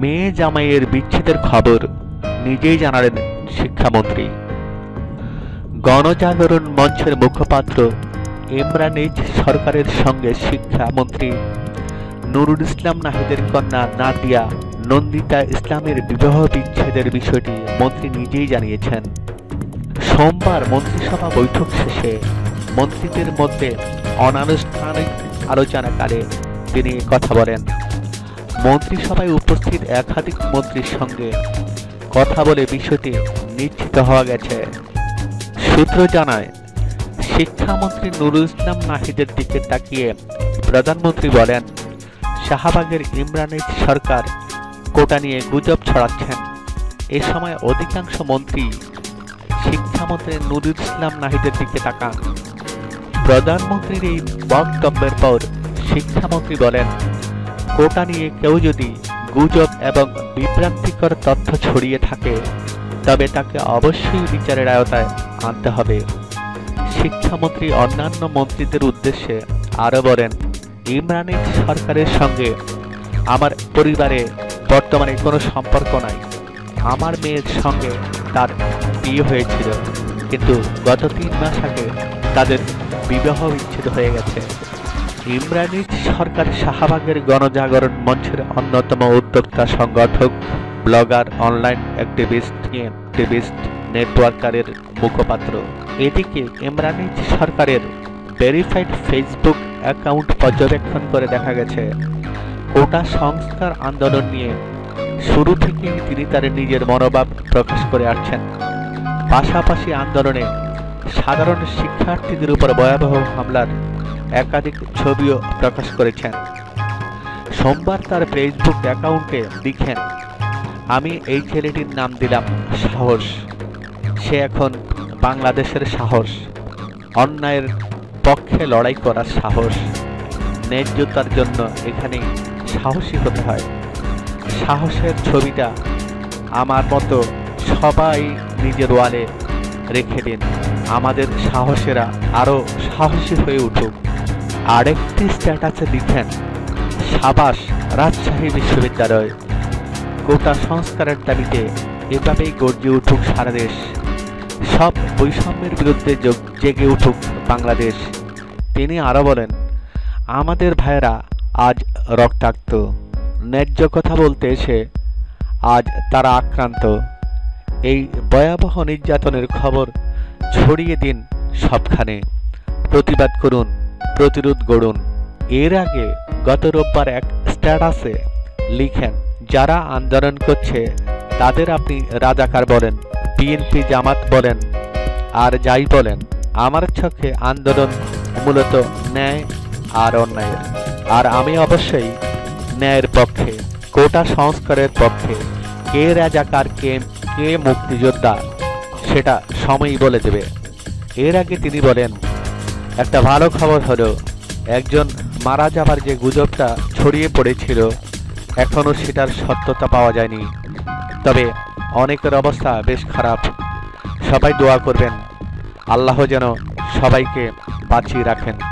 মেয়ে জামাইয়ের বিচ্ছেদের খবর নিজেই জানালেন শিক্ষামন্ত্রী। গণজাগরণ মঞ্চের মুখপাত্র ইমরানিজ সরকারের সঙ্গে শিক্ষামন্ত্রী নুরুল ইসলাম নাহিদের কন্যা নাদিয়া নন্দিতা ইসলামের বিবাহ বিচ্ছেদের বিষয়টি মন্ত্রী নিজেই জানিয়েছেন। সোমবার মন্ত্রিসভা বৈঠক শেষে মন্ত্রীদের মধ্যে অনানুষ্ঠানিক আলোচনাকালে তিনি কথা বলেন। মন্ত্রিসভায় উপস্থিত একাধিক মন্ত্রীর সঙ্গে কথা বলে বিষয়টি নিশ্চিত হওয়া গেছে। সূত্র জানায়, শিক্ষামন্ত্রী নুরুল ইসলাম নাহিদের দিকে তাকিয়ে প্রধানমন্ত্রী বলেন, শাহবাগের ইমরানের সরকার কোটা নিয়ে গুজব ছড়াচ্ছেন। এ সময় অধিকাংশ মন্ত্রী শিক্ষামন্ত্রী নুরুল ইসলাম নাহিদের দিকে তাকান। প্রধানমন্ত্রীর এই বক্তব্যের পর শিক্ষামন্ত্রী বলেন কোটা নিয়ে কেউ যদি গুজব এবং বিভ্রান্তিকর তথ্য ছড়িয়ে থাকে, তবে তাকে অবশ্যই বিচারের আয়তায় আনতে হবে। শিক্ষামন্ত্রী অন্যান্য মন্ত্রীদের উদ্দেশ্যে আরও বলেন, ইমরানের সরকারের সঙ্গে আমার পরিবারে বর্তমানে কোনো সম্পর্ক নাই। আমার মেয়ের সঙ্গে তার বিয়ে হয়েছিল, কিন্তু গত তিন মাস আগে তাদের বিবাহ বিচ্ছেদ হয়ে গেছে। ইমরানি সরকার শাহবাগের গণজাগরণ মঞ্চের অন্যতম উদ্যোক্তা, সংগঠক, ব্লগার, অনলাইন অ্যাক্টিভিস্ট অ্যাক্টিভিস্ট, নেটওয়ার্কারের মুখপাত্র। এদিকে ইমরানি সরকারের ভেরিফাইড ফেসবুক অ্যাকাউন্ট পর্যবেক্ষণ করে দেখা গেছে কোটা সংস্কার আন্দোলন নিয়ে শুরু থেকেই তিনি তার নিজের মনোভাব প্রকাশ করে আসছেন। পাশাপাশি আন্দোলনে সাধারণ শিক্ষার্থীদের উপর ভয়াবহ হামলার একাধিক ছবিও প্রকাশ করেছেন। সোমবার তার ফেসবুক অ্যাকাউন্টে লিখেন, আমি এই ছেলেটির নাম দিলাম সাহস। সে এখন বাংলাদেশের সাহস। অন্যায়ের পক্ষে লড়াই করার সাহস। ন্যায্যতার জন্য এখানে সাহসী হতে হয়। সাহসের ছবিটা আমার মতো সবাই নিজের ওয়ালে রেখে দিন। আমাদের সাহসেরা আরও সাহসী হয়ে উঠুক। আরেকটি স্ট্যাটাসে লিখেন, সাবাস রাজশাহী বিশ্ববিদ্যালয়। গোটা সংস্কারের দাবিতে এভাবেই গর্জে উঠুক সারা দেশ। সব বৈষম্যের বিরুদ্ধে যোগ- জেগে উঠুক বাংলাদেশ। তিনি আরও বলেন, আমাদের ভাইয়েরা আজ রক্তাক্ত। ন্যায্য কথা বলতে এসে আজ তারা আক্রান্ত। এই ভয়াবহ নির্যাতনের খবর ছড়িয়ে দিন সবখানে। প্রতিবাদ করুন, প্রতিরোধ গড়ুন। এর আগে গত রোববার এক স্ট্যাটাসে লিখেন, যারা আন্দোলন করছে, তাদের আপনি রাজাকার বলেন, বিএনপি জামাত বলেন, আর যাই বলেন, আমার চোখে আন্দোলন মূলত ন্যায় আর অন্যায়ের। আর আমি অবশ্যই ন্যায়ের পক্ষে, কোটা সংস্কারের পক্ষে, কে রাজাকার, কে কে মুক্তিযোদ্ধা সেটা সময়ই বলে দেবে। এর আগে তিনি বলেন, একটা ভালো খবর হলো, একজন মারা যাবার যে গুজবটা ছড়িয়ে পড়েছিল এখনও সেটার সত্যতা পাওয়া যায়নি। তবে অনেকের অবস্থা বেশ খারাপ। সবাই দোয়া করবেন। আল্লাহ যেন সবাইকে বাঁচিয়ে রাখেন।